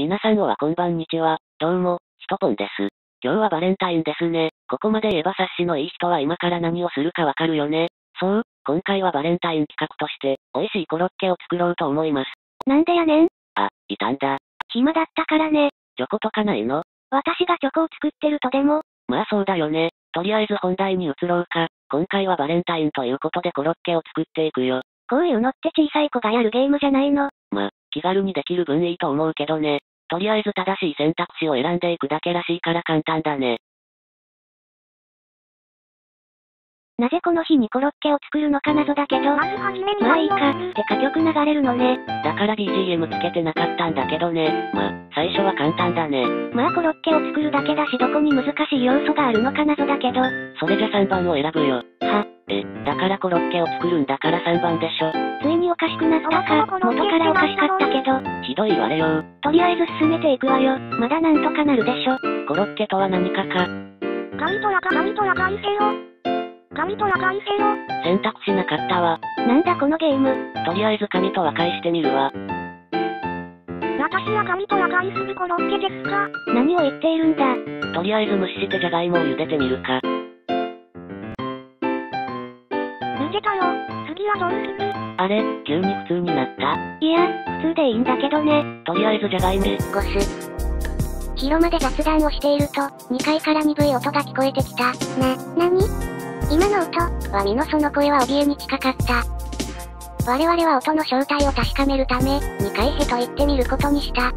皆さんおはこんばんにちは。どうも、ヒトポンです。今日はバレンタインですね。ここまで言えば察しのいい人は今から何をするかわかるよね。そう、今回はバレンタイン企画として、美味しいコロッケを作ろうと思います。なんでやねん？あ、いたんだ。暇だったからね。チョコとかないの？私がチョコを作ってるとでも、まあそうだよね。とりあえず本題に移ろうか。今回はバレンタインということでコロッケを作っていくよ。こういうのって小さい子がやるゲームじゃないの？ま、気軽にできる分いいと思うけどね。とりあえず正しい選択肢を選んでいくだけらしいから簡単だね。なぜこの日にコロッケを作るのか謎だけど、まずはじめにまあいいか、って歌曲流れるのね。だから BGM つけてなかったんだけどね。ま、最初は簡単だね。まあコロッケを作るだけだしどこに難しい要素があるのか謎だけど、それじゃ3番を選ぶよ。は、え、だからコロッケを作るんだから3番でしょ。ついにおかしくなったか、元からおかしかったけど、ひどい言われよう。とりあえず進めていくわよ。まだなんとかなるでしょ。コロッケとは何かか。紙とやか紙とやかいせよ。紙とやかいせよ。選択しなかったわ。なんだこのゲーム。とりあえず紙と和解してみるわ。私は紙とやかいするコロッケですか何を言っているんだ。とりあえず蒸ししてじゃがいもを茹でてみるか。茹でたよ。次はどうするあれ、急に普通になった？いや、普通でいいんだけどね。とりあえずじゃがいも。ゴス。広間で雑談をしていると、2階から鈍い音が聞こえてきた。な、なに今の音、ワミのその声は怯えに近かった。我々は音の正体を確かめるため、2階へと行ってみることにした。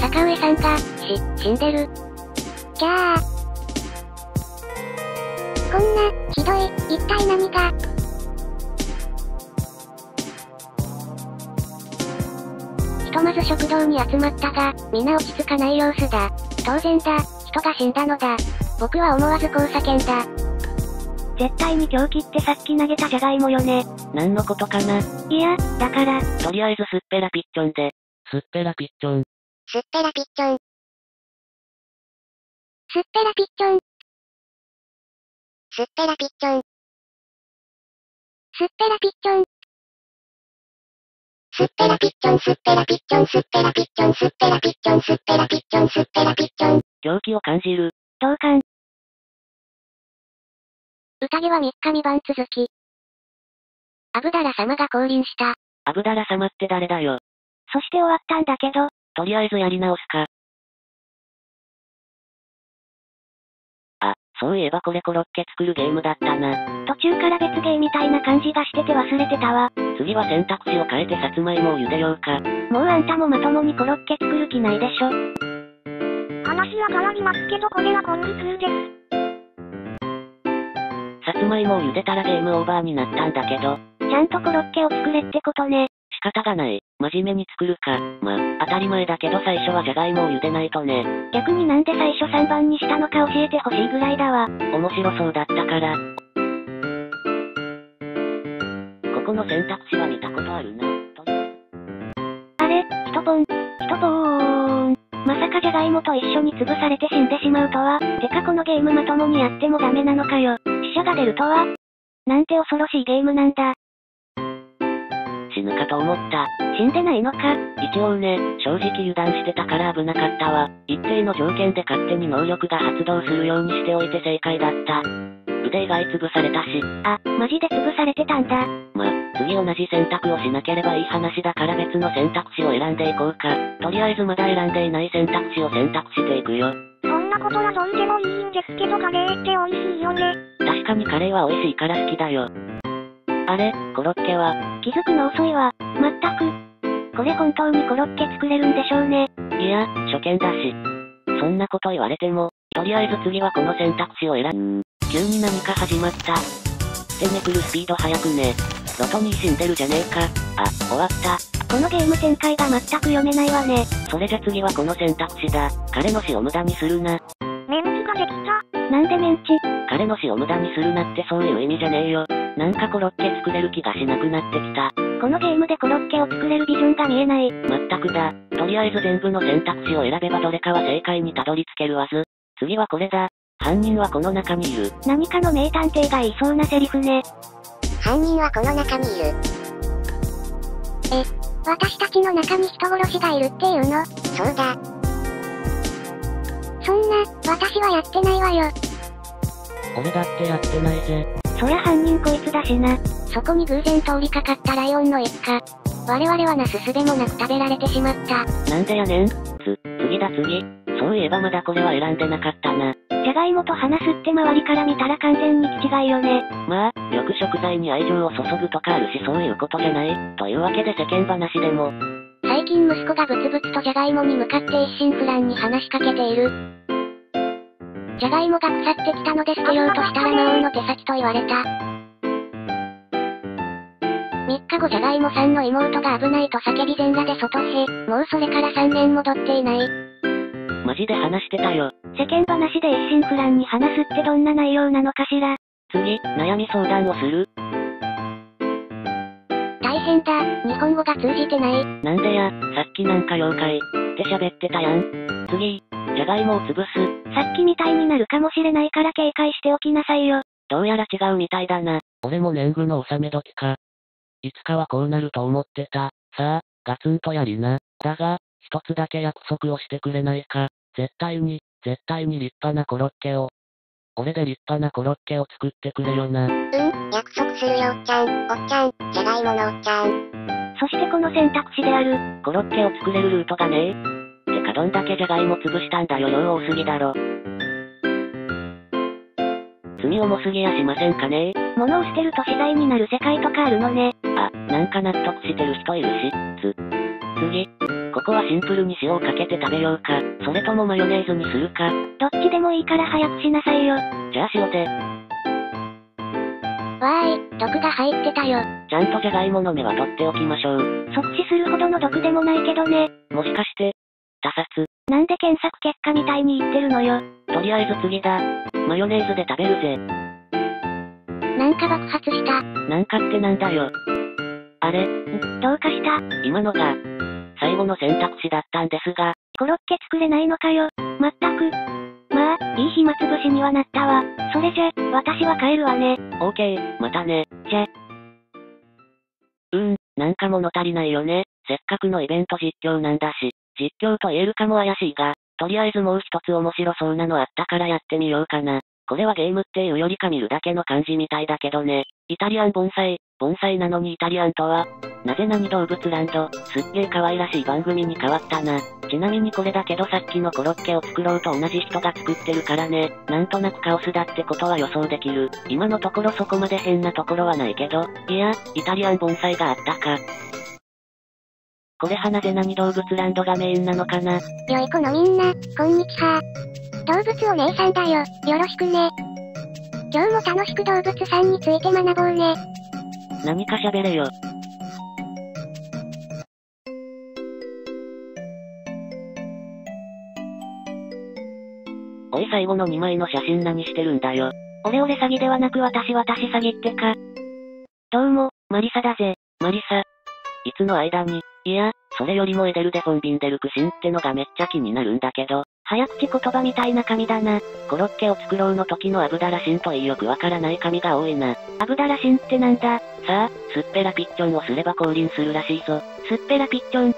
坂上さんが、し、死んでる。キャー。こんな、ひどい、一体何が？ひとまず食堂に集まったが、皆落ち着かない様子だ。当然だ、人が死んだのだ。僕は思わずこう叫んだ。絶対に狂気ってさっき投げたじゃがいもよね。何のことかな。いや、だから、とりあえずすっぺらピッチョンで。すっぺらピッチョン。すっぺらピッチョン。すっぺらピッチョン。すっぺらピッチョン。すっぺらピッチョン。すっぺらピッチョン、すっぺらピッチョン、すっぺらピッチョン、すっぺらピッチョン、すっぺらピッチョン、すっぺらピッチョン。狂気を感じる。同感。宴は3日3晩続き。アブダラ様が降臨した。アブダラ様って誰だよ。そして終わったんだけど、とりあえずやり直すか。そういえばこれコロッケ作るゲームだったな。途中から別ゲーみたいな感じがしてて忘れてたわ。次は選択肢を変えてさつまいもを茹でようか。もうあんたもまともにコロッケ作る気ないでしょ。話は変わりますけどこれはコンビ2です。さつまいもを茹でたらゲームオーバーになったんだけど、ちゃんとコロッケを作れってことね。仕方がない。真面目に作るか。ま、当たり前だけど最初はじゃがいもを茹でないとね。逆になんで最初3番にしたのか教えてほしいぐらいだわ。面白そうだったから。ここの選択肢は見たことあるな。あれ、ヒトポン、ヒトポーン。まさかじゃがいもと一緒に潰されて死んでしまうとは。てかこのゲームまともにやってもダメなのかよ。死者が出るとは？なんて恐ろしいゲームなんだ。死ぬかと思った。死んでないのか。一応ね、正直油断してたから危なかったわ。一定の条件で勝手に能力が発動するようにしておいて正解だった。腕以外潰されたし。あ、マジで潰されてたんだ。ま、次同じ選択をしなければいい話だから別の選択肢を選んでいこうか。とりあえずまだ選んでいない選択肢を選択していくよ。そんなことはどうでもいいんですけどカレーって美味しいよね。確かにカレーは美味しいから好きだよ。あれ、コロッケは、気づくの遅いわ。まったく。これ本当にコロッケ作れるんでしょうね。いや、初見だし。そんなこと言われても、とりあえず次はこの選択肢を選ん。急に何か始まった。攻め来るスピード速くね。ロトに死んでるじゃねえか。あ、終わった。このゲーム展開が全く読めないわね。それじゃ次はこの選択肢だ。彼の死を無駄にするな。メンチができた。なんでメンチ？彼の死を無駄にするなってそういう意味じゃねえよ。なんかコロッケ作れる気がしなくなってきた。このゲームでコロッケを作れるビジョンが見えない。まったくだ。とりあえず全部の選択肢を選べばどれかは正解にたどり着けるわず。次はこれだ。犯人はこの中にいる。何かの名探偵が言いそうなセリフね。犯人はこの中にいる。え、私たちの中に人殺しがいるっていうの？そうだ。そんな、私はやってないわよ。俺だってやってないぜ。そりゃ犯人こいつだしな。そこに偶然通りかかったライオンの一家。我々はなすすべもなく食べられてしまった。なんでやねんつ、次だ次。そういえばまだこれは選んでなかったな。じゃがいもと話すって周りから見たら完全に気違いよね。まあ、よく食材に愛情を注ぐとかあるしそういうことじゃない？というわけで世間話でも。最近息子がブツブツとじゃがいもに向かって一心不乱に話しかけている。じゃがいもが腐ってきたので捨てようとしたら魔王の手先と言われた。3日後じゃがいもさんの妹が危ないと叫び全裸で外へ、もうそれから3年戻っていない。マジで話してたよ。世間話で一心不乱に話すってどんな内容なのかしら。次、悩み相談をする。大変だ、日本語が通じてない。なんでや、さっきなんか妖怪、って喋ってたやん。次、じゃがいもを潰す。さっきみたいになるかもしれないから警戒しておきなさいよ。どうやら違うみたいだな。俺も年貢の納め時か。いつかはこうなると思ってた。さあ、ガツンとやりな。だが、一つだけ約束をしてくれないか。絶対に、絶対に立派なコロッケを。俺で立派なコロッケを作ってくれよな。うん、約束するよおっちゃん。おっちゃん、じゃがいものおっちゃん。そしてこの選択肢である、コロッケを作れるルートがねえ。どんだけじゃがいも潰したんだよ量多すぎだろ。罪重すぎやしませんかね物を捨てると死罪になる世界とかあるのね。あ、なんか納得してる人いるし、つ、次。ここはシンプルに塩をかけて食べようか、それともマヨネーズにするか。どっちでもいいから早くしなさいよ。じゃあ塩で。わーい、毒が入ってたよ。ちゃんとじゃがいもの芽は取っておきましょう。即死するほどの毒でもないけどね。もしかして、他殺。なんで検索結果みたいに言ってるのよ。とりあえず次だ。マヨネーズで食べるぜ。なんか爆発した。なんかってなんだよ。あれ、どうかした今のが、最後の選択肢だったんですが、コロッケ作れないのかよ。まったく。まあ、いい暇つぶしにはなったわ。それじゃ、私は帰るわね。オーケー、またね。じゃ。うーん、なんか物足りないよね。せっかくのイベント実況なんだし、実況と言えるかも怪しいが、とりあえずもう一つ面白そうなのあったからやってみようかな。これはゲームっていうよりか見るだけの感じみたいだけどね。イタリアン盆栽、盆栽なのにイタリアンとは、なぜ何動物ランド、すっげー可愛らしい番組に変わったな。ちなみにこれだけどさっきのコロッケを作ろうと同じ人が作ってるからね。なんとなくカオスだってことは予想できる。今のところそこまで変なところはないけど、いや、イタリアン盆栽があったか。これ花で何動物ランドがメインなのかな？良い子のみんな、こんにちは。動物お姉さんだよ、よろしくね。今日も楽しく動物さんについて学ぼうね。何か喋れよ。おい最後の2枚の写真何してるんだよ。オレオレ詐欺ではなく私私詐欺ってか。どうも、マリサだぜ。マリサ。いつの間に、いや、それよりもエデルデ・フォン・ビンデルクシンってのがめっちゃ気になるんだけど、早口言葉みたいな紙だな。コロッケを作ろうの時のアブダラシンといいよくわからない紙が多いな。アブダラシンってなんだ？さあ、スッペラピッチョンをすれば降臨するらしいぞ。スッペラピッチョン。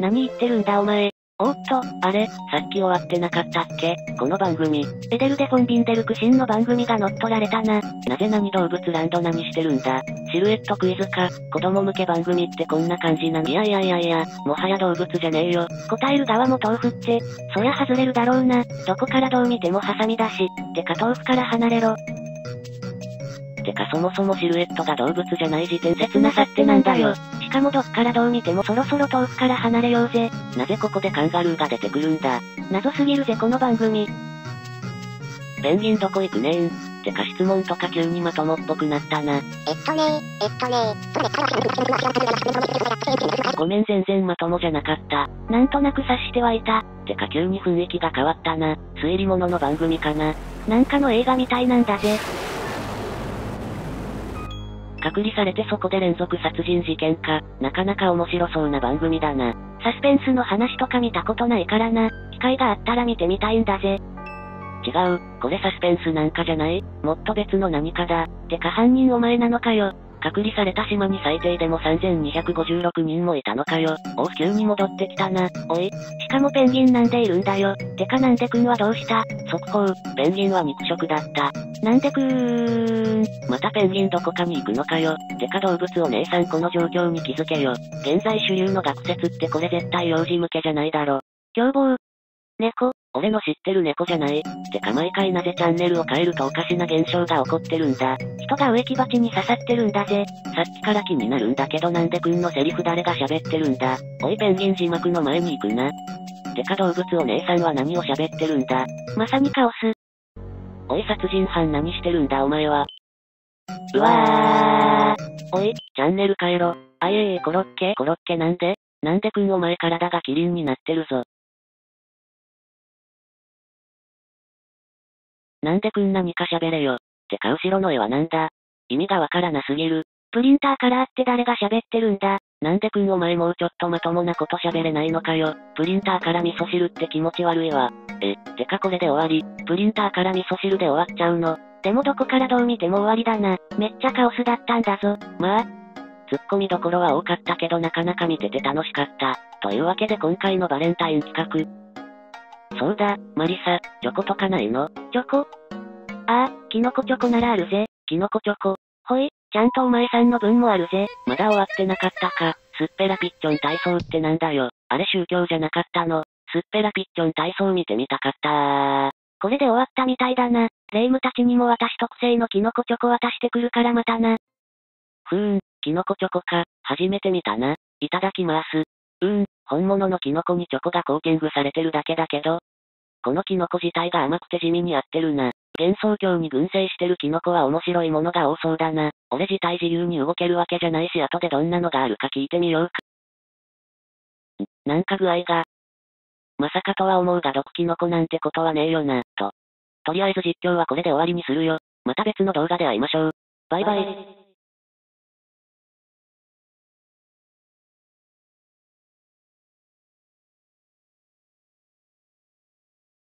何言ってるんだお前。おっと、あれ、さっき終わってなかったっけ？この番組。エデルデ・フォン・ビンデルクシンの番組が乗っ取られたな。なぜ何動物ランド何してるんだ？シルエットクイズか、子供向け番組ってこんな感じないやいやいやいや、もはや動物じゃねえよ。答える側も豆腐って、そりゃ外れるだろうな。どこからどう見てもハサミだし。てか豆腐から離れろ。てかそもそもシルエットが動物じゃない時点で切なさってなんだよ。しかもどっからどう見てもそろそろ豆腐から離れようぜ。なぜここでカンガルーが出てくるんだ謎すぎるぜこの番組。ペンギンどこ行くねんてか質問とか急にまともっぽくなったな。えっとねえっとね ごめん全然まともじゃなかった。なんとなく察してはいた。てか急に雰囲気が変わったな。推理物の番組かな。なんかの映画みたいなんだぜ。隔離されてそこで連続殺人事件か。なかなか面白そうな番組だな。サスペンスの話とか見たことないからな。機会があったら見てみたいんだぜ。違う、これサスペンスなんかじゃない？もっと別の何かだ。てか犯人お前なのかよ。隔離された島に最低でも3256人もいたのかよ。お急に戻ってきたな。おい。しかもペンギンなんでいるんだよ。てかなんでくんはどうした？速報、ペンギンは肉食だった。なんでくーん。またペンギンどこかに行くのかよ。てか動物お姉さんこの状況に気づけよ。現在主流の学説ってこれ絶対幼児向けじゃないだろ。凶暴。猫。俺の知ってる猫じゃない。てか毎回なぜチャンネルを変えるとおかしな現象が起こってるんだ。人が植木鉢に刺さってるんだぜ。さっきから気になるんだけどなんでくんのセリフ誰が喋ってるんだ。おいペンギン字幕の前に行くな。てか動物お姉さんは何を喋ってるんだ。まさにカオス。おい殺人犯何してるんだお前は。うわー。おい、チャンネル変えろ。あいえいえコロッケコロッケなんでなんでくんお前体がキリンになってるぞ。なんでくん何か喋れよ。てか後ろの絵はなんだ？意味がわからなすぎる。プリンターカラーって誰が喋ってるんだなんでくんお前もうちょっとまともなこと喋れないのかよ。プリンターから味噌汁って気持ち悪いわ。え、てかこれで終わり。プリンターから味噌汁で終わっちゃうの。でもどこからどう見ても終わりだな。めっちゃカオスだったんだぞ。まあ、ツッコミどころは多かったけどなかなか見てて楽しかった。というわけで今回のバレンタイン企画。そうだ、マリサ、チョコとかないの？チョコ？ああ、キノコチョコならあるぜ。キノコチョコ。ほい、ちゃんとお前さんの分もあるぜ。まだ終わってなかったか。スッペラピッチョン体操ってなんだよ。あれ宗教じゃなかったの。スッペラピッチョン体操見てみたかったこれで終わったみたいだな。霊夢たちにも私特製のキノコチョコ渡してくるからまたな。ふーん、キノコチョコか。初めて見たな。いただきます。うーん、本物のキノコにチョコがコーティングされてるだけだけど。このキノコ自体が甘くて地味に合ってるな。幻想郷に群生してるキノコは面白いものが多そうだな。俺自体自由に動けるわけじゃないし後でどんなのがあるか聞いてみようか。なんか具合が。まさかとは思うが毒キノコなんてことはねえよな、と。とりあえず実況はこれで終わりにするよ。また別の動画で会いましょう。バイバイ。